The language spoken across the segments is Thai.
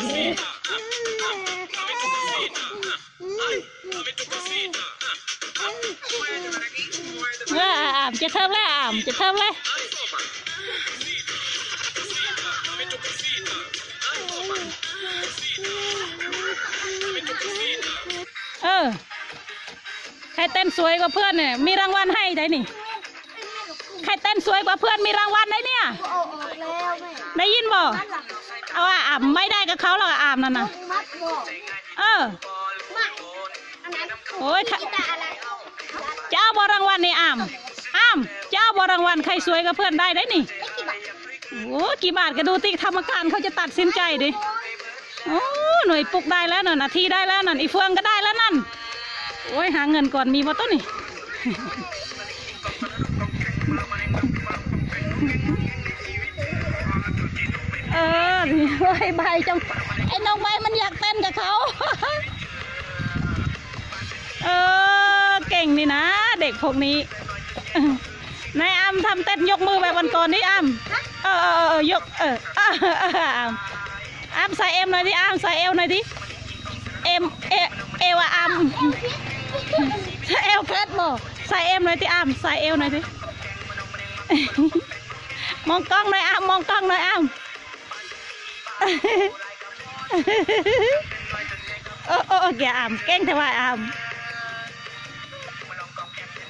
เอออ่ามจะเทิมแล้วอ่ามจะเทิมแล้วเออ ใครเต้นสวยกว่าเพื่อนเนี่ยมีรางวัลให้ได้นี่ ใครเต้นสวยกว่าเพื่อนมีรางวัลได้เนี่ยเอาออกแล้วแม่ได้ยินบ่ เอาอะอ่ำไม่ได้กับเขาหรอกอ่ำนั่นน่ะ มัดบกเออ ไม่อันนั้นโอ้ยถ้ากีตาร์อะไรเจ้าบรางวัลนี่อ่ำอ่ำเจ้าบรางวัลใครสวยกับเพื่อนได้ได้นี่ ไม่กี่บาทโอ้กี่บาทก็ดูติธรรมการเขาจะตัดสินใจดิ โอ้หน่วยปลุกได้แล้วนั่นนาทีได้แล้วนั่นอีเฟืองก็ได้แล้วนั่น โอ้ยหาเงินก่อนมีบ่ต้นนี่ เออ ไอ้ใบจังไอ้น้องใบมันอยากเต้นกับเขาเออเก่งนี่นะ เด็กพวกนี้นายอ้ำทำเต้นยกมือแบบวันก่อนนี่อ้ำเออเออเออยกเออเออเอออ้ำอ้ำใส่เอ็มหน่อยดิอ้ำใส่เอวหน่อยดิเอ็มเอเอวอะอ้ำใส่เอวเพชรบ่ใส่เอ็มหน่อยดิอ้ำใส่เอวหน่อยดิมองกล้องหน่อยอ้ำมองกล้องหน่อยอ้ำ เออเออเออแกอ้ำเก่งแต่ว่าอ้ำ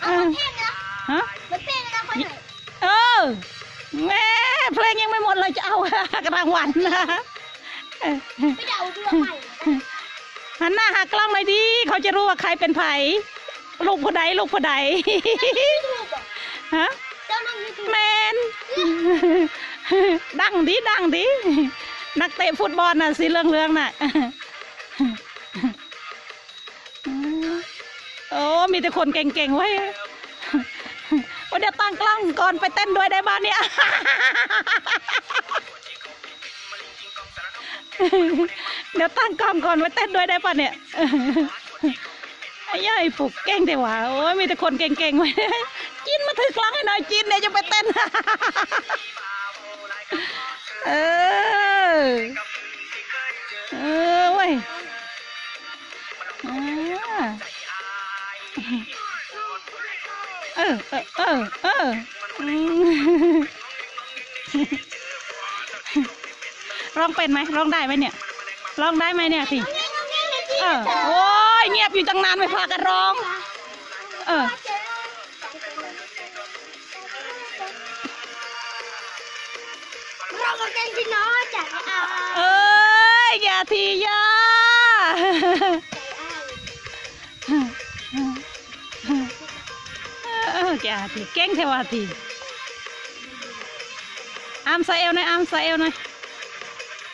เอามาเพลงนะฮะมาเพลงนะคนไหนเออแม่เพลงยังไม่หมดเลยจะเอารางวัลนะไม่ได้เอาเรื่องใหม่หันหน้าหากล้องหน่อยดิเขาจะรู้ว่าใครเป็นไผลูกผู้ใดลูกผู้ใดถูกอะฮะเจ้านั่งไม่ถูกแมนดังดิดังดิ นักเตะฟุตบอลน่ะสีเหลืองเลืองๆน่ะโอ้มีแต่คนเก่งๆไว้ว่าเดี๋ยวตั้งกล้องก่อนไปเต้นด้วยได้บ้านเนี่ยเดี๋ยวตั้งกล้องก่อนไปเต้นด้วยได้ป่ะเนี่ยไอ้ยัยปลุกเก่งแต่ว่าโอ้ยมีแต่คนเก่งๆไว้จินมาถือกล้องให้หน่อยจินเนี่ยจะไปเต้น ร้องเป็นไหมร้องได้ไหมเนี่ยร้องได้ไหมเนี่ยสิเออโอ้ยเงียบอยู่ตั้งนานไม่พากันร้อง เออเราก็เก่งที่น้อยจ้ะเอาเอ้ยอย่าทีย่าเอออย่าทีเก่งเทวาที อามใส่เอวหน่อยอามใส่เอวหน่อย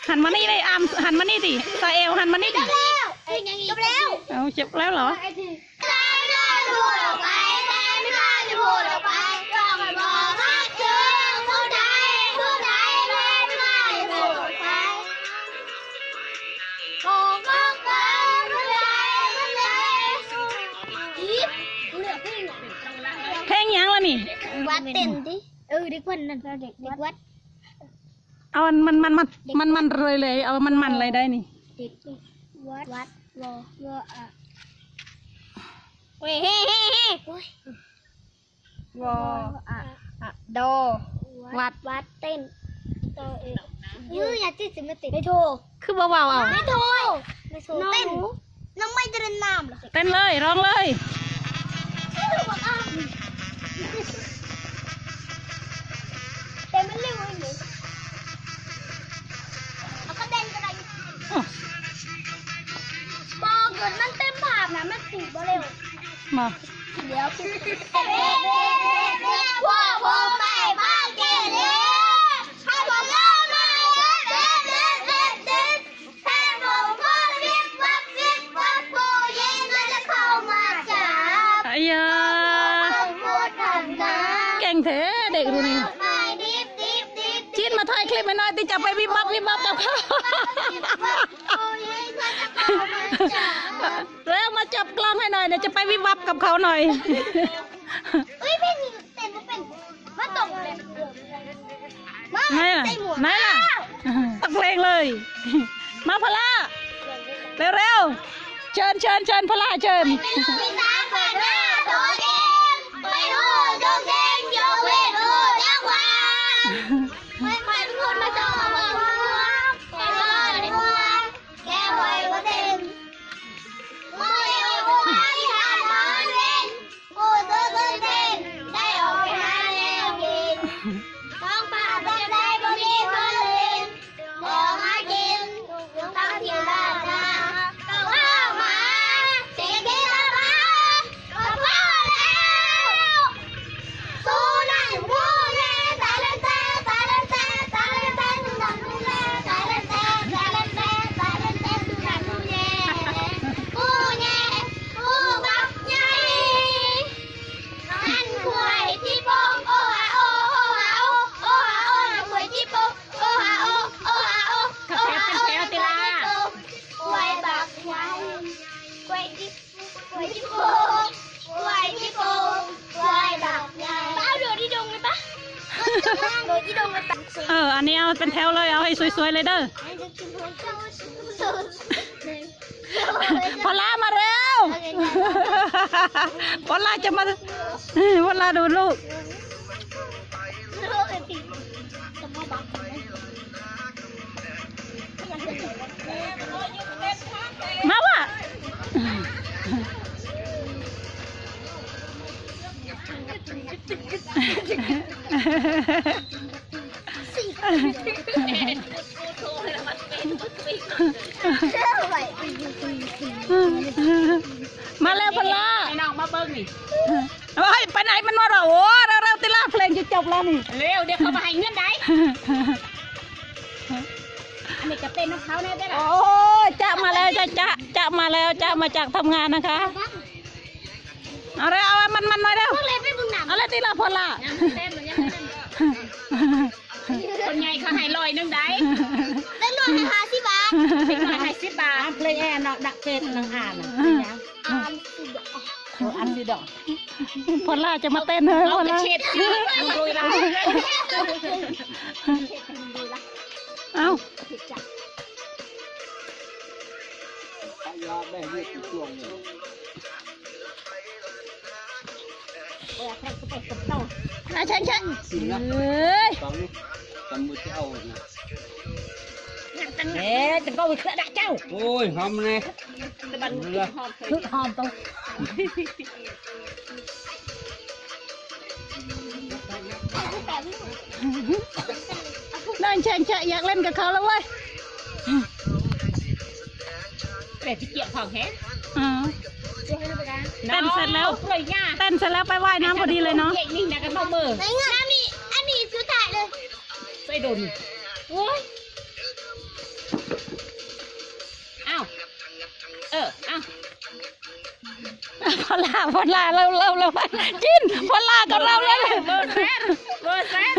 หันมานี่เลยอามหันมานี่ดิใส่เอวหันมานี่ดิแล้วเกจบแล้วเอาเจ็บแล้วเหรอาจะพูดออกไปใครไม่กล้าจะพูดออกไปก็ไม่บอกรักเธอผู้ใดผู้ใดใครไม่กล้าจะพูดออกไปบอกรักเธอผู้ใดผู้ใดอีฟเลือกเพลงหยังละนี่ วัดเต้นดิ เออเด็กวันนั้นเด็กเด็กวัด เอามันมันมันมันมันมันเลยเลย เอามันมันเลยได้นี่เด็กวัดวัดวอวออะเฮ้ยเฮ้เฮ้เฮ้วออะอะโดวัดวัดเต้นโตเอยื้ออย่าติดสิไม่ติดไม่โทรคือเบาๆเอาไม่โทรไม่โทรเต้นน้องไม่เดินน้ำหรอกเต้นเลยร้องเลยแต่มันเร็วเองเลยเอา บอกเกิดมันเต็มภาพนะมันสีบ่เร็ว มาเดี๋ยวคือพ่อผมไปบ้านเกเรให้ผมเล่าหน่อยเด็ดเด็ดเด็ดเด็ดให้ผมก็วิบวับวิบวับผู้หญิงก็จะเข้ามาจับไอ้ยาต้องพูดทำนะเก่งเถอะเด็กรุ่นนี้ ถ่ายคลิปให้หน่อยติจะไปวิบวับวิบวับกับเขาผู้หญิงก็จะเข้ามาจับแล้วมาจับกล้องให้หน่อยเดี๋ยวจะไปวิบวับกับเขาหน่อยเอ้ยเป็นเต้นบ่เป็นมาตกเลยมาไหนล่ะใส่หมวกไหนล่ะตักเพลงเลย มาพลาเร็วๆเชิญเชิญเชิญพลาเชิญ Mm-hmm. อันนี้เอาเป็นแถวเลยเอาให้สวยๆเลยเด้อพลามาเร็วพลาจะมาพลาดูลูก มาแล้วพลาให้น้องมาเบิ้งนี่เฮ้ยไปไหนมันมาเหรอโอ้เร็วๆติล่าเพลงจะจบแล้วนี่เร็วเดี๋ยวเขามาให้เงินได้อันนี้ก็เป็นน้องเขาแน่ได้หรอโอ้จะมาแล้วจะจะจะมาแล้วจะมาจากทำงานนะคะเอาเลยเอามันมันมาเร็วพวกเลยไปบึงหนังเอาเลยติล่าพลายังไม่เต้นหรือยังไม่เต้นคนใหญ่เขาให้ลอยหนึงได้ได้ หน่วยให้หาสิบบาทเด็กน้อยให้สิบบาทเพลงแอนดักเกตนังอ่านอ่านสิบบาทอันดีดอกพลาจะมาเต้นเลยเราพจะลาเช็ดชื่อมึงรวยละเอายาได้ยืดช่วงเนี่ยเอาเช่นเช่นสินะเฮ้ยฟังนี่จำมือที่เอานะ เอ๊ะจะก็วิเคราะห์ได้เจ้าโอ้ยหอมเลยตะบันเรือหอมเคยพึกหอมตรงเดินเช่นเช่นอยากเล่นกับเขาแล้วเว้ยแต่ที่เกี่ยวของแฮะอ่าเต้นเสร็จแล้วเลยง่าเต้นเสร็จแล้วไปว่ายน้ำพอดีเลยเนาะเก่งนี่นะกันมาเบอร์ไหนเงินอันนี้อันนี้สุดท้ายเลยใส่โดนโอ้ย พลาพลาเราเราเราจินพลากับเราเลยเบอร์แซนเบอร์แซน